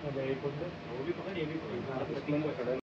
वो भी पकड़ ये भी पकड़